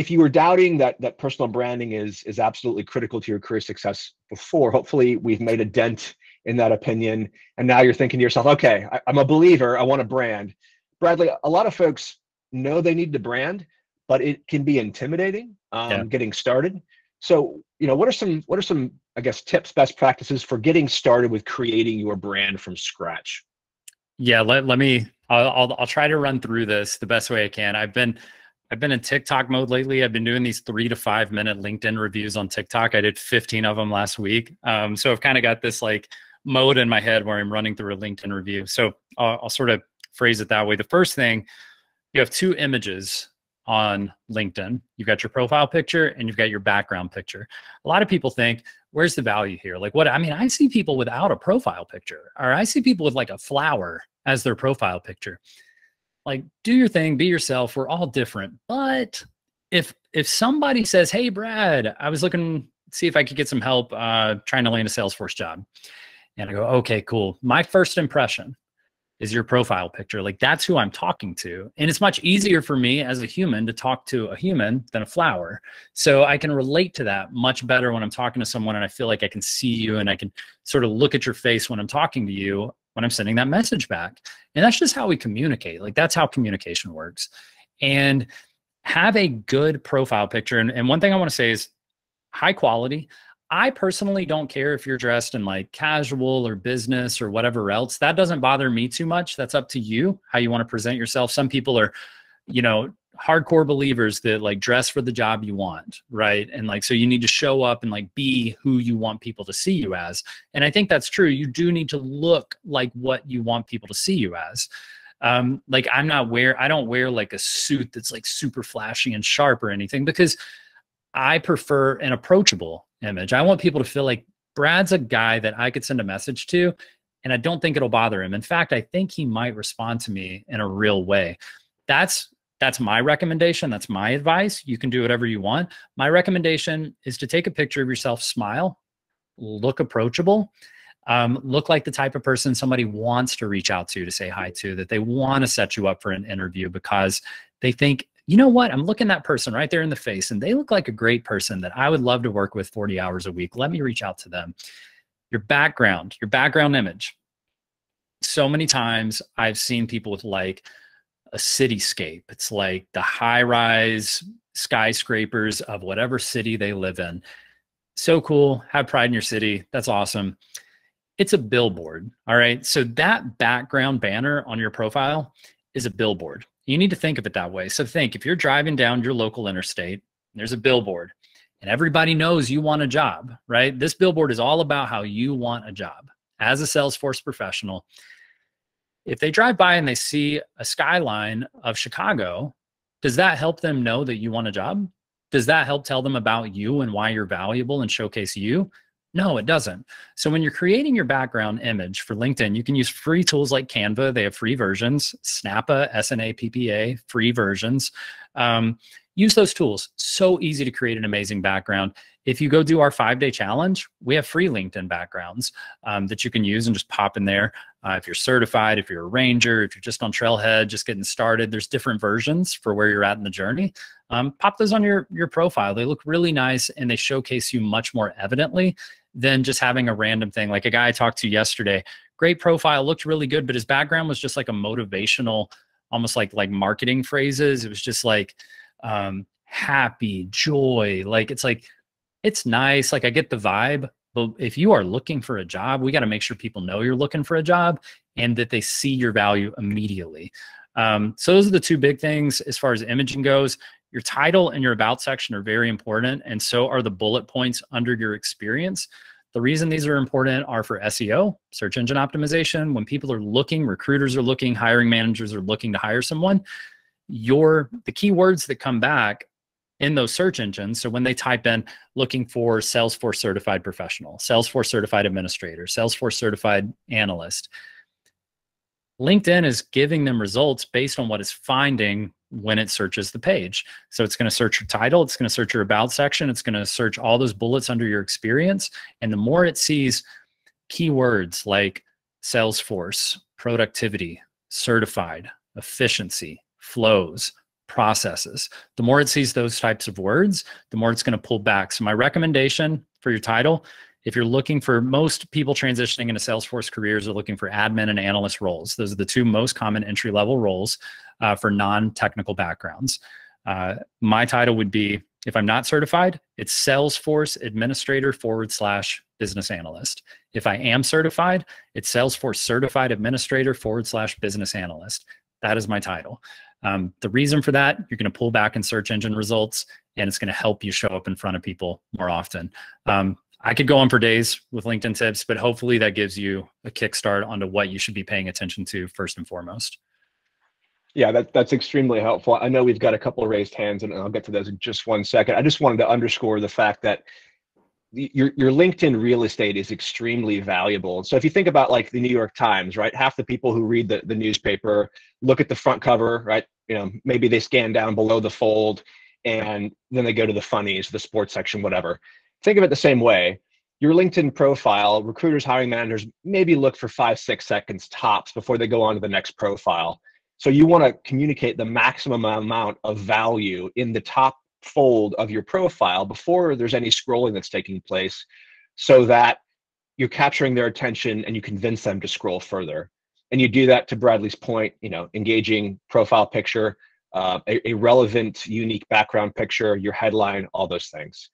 if you were doubting that that personal branding is is absolutely critical to your career success before, hopefully we've made a dent in that opinion. And now you're thinking to yourself, okay, I, I'm a believer. I want a brand. Bradley, a lot of folks know they need the brand, but it can be intimidating um, yeah. getting started. So, you know, what are some what are some I guess tips, best practices for getting started with creating your brand from scratch? Yeah, let, let me I'll, I'll, I'll try to run through this the best way I can. I've been I've been in TikTok mode lately. I've been doing these three to five minute LinkedIn reviews on TikTok. I did 15 of them last week. Um, so I've kind of got this like mode in my head where I'm running through a LinkedIn review. So I'll, I'll sort of phrase it that way. The first thing, you have two images on LinkedIn. You've got your profile picture and you've got your background picture. A lot of people think, where's the value here? Like what I mean, I see people without a profile picture, or I see people with like a flower as their profile picture. Like do your thing, be yourself. We're all different. But if if somebody says, "Hey Brad, I was looking see if I could get some help uh trying to land a Salesforce job." And I go, "Okay, cool." My first impression is your profile picture. Like that's who I'm talking to. And it's much easier for me as a human to talk to a human than a flower. So I can relate to that much better when I'm talking to someone and I feel like I can see you and I can sort of look at your face when I'm talking to you when I'm sending that message back. And that's just how we communicate. Like that's how communication works. And have a good profile picture. And, and one thing I want to say is high quality. I personally don't care if you're dressed in like casual or business or whatever else. That doesn't bother me too much. That's up to you how you want to present yourself. Some people are, you know, hardcore believers that like dress for the job you want, right? And like so you need to show up and like be who you want people to see you as. And I think that's true. You do need to look like what you want people to see you as. Um like I'm not wear I don't wear like a suit that's like super flashy and sharp or anything because I prefer an approachable image. I want people to feel like Brad's a guy that I could send a message to, and I don't think it'll bother him. In fact, I think he might respond to me in a real way. That's that's my recommendation. That's my advice. You can do whatever you want. My recommendation is to take a picture of yourself, smile, look approachable, um, look like the type of person somebody wants to reach out to to say hi to, that they want to set you up for an interview because they think you know what? I'm looking that person right there in the face and they look like a great person that I would love to work with 40 hours a week. Let me reach out to them. Your background, your background image. So many times I've seen people with like a cityscape. It's like the high rise skyscrapers of whatever city they live in. So cool. Have pride in your city. That's awesome. It's a billboard. All right. So that background banner on your profile is a billboard. You need to think of it that way. So think if you're driving down your local interstate, there's a billboard and everybody knows you want a job, right? This billboard is all about how you want a job as a Salesforce professional. If they drive by and they see a skyline of Chicago, does that help them know that you want a job? Does that help tell them about you and why you're valuable and showcase you? No, it doesn't. So when you're creating your background image for LinkedIn, you can use free tools like Canva. They have free versions, Snappa, SNAPPA, free versions. Um, use those tools. So easy to create an amazing background. If you go do our five day challenge, we have free LinkedIn backgrounds um, that you can use and just pop in there. Uh, if you're certified, if you're a ranger, if you're just on Trailhead, just getting started, there's different versions for where you're at in the journey. Um, pop those on your your profile. They look really nice and they showcase you much more evidently than just having a random thing. Like a guy I talked to yesterday, great profile, looked really good, but his background was just like a motivational, almost like like marketing phrases. It was just like um, happy, joy. Like it's like it's nice. Like I get the vibe, but if you are looking for a job, we got to make sure people know you're looking for a job and that they see your value immediately. Um, so those are the two big things as far as imaging goes. Your title and your about section are very important, and so are the bullet points under your experience. The reason these are important are for SEO, search engine optimization. When people are looking, recruiters are looking, hiring managers are looking to hire someone, your the keywords that come back in those search engines. So when they type in looking for Salesforce certified professional, Salesforce certified administrator, Salesforce certified analyst, LinkedIn is giving them results based on what it's finding when it searches the page. So it's going to search your title, it's going to search your about section, it's going to search all those bullets under your experience. And the more it sees keywords like Salesforce, productivity, certified, efficiency, flows, processes. The more it sees those types of words, the more it's going to pull back. So, my recommendation for your title if you're looking for most people transitioning into Salesforce careers are looking for admin and analyst roles. Those are the two most common entry level roles uh, for non technical backgrounds. Uh, my title would be if I'm not certified, it's Salesforce Administrator forward slash business analyst. If I am certified, it's Salesforce Certified Administrator forward slash business analyst. That is my title. Um, the reason for that, you're going to pull back in search engine results and it's going to help you show up in front of people more often. Um, I could go on for days with LinkedIn tips, but hopefully that gives you a kickstart onto what you should be paying attention to first and foremost. Yeah, that, that's extremely helpful. I know we've got a couple of raised hands, and I'll get to those in just one second. I just wanted to underscore the fact that your your LinkedIn real estate is extremely valuable. So if you think about like the New York Times, right? Half the people who read the, the newspaper look at the front cover, right? You know, maybe they scan down below the fold and then they go to the funnies, the sports section, whatever. Think of it the same way. Your LinkedIn profile, recruiters, hiring managers maybe look for five, six seconds tops before they go on to the next profile. So you want to communicate the maximum amount of value in the top fold of your profile before there's any scrolling that's taking place so that you're capturing their attention and you convince them to scroll further. And you do that to bradley's point you know engaging profile picture uh, a, a relevant unique background picture your headline all those things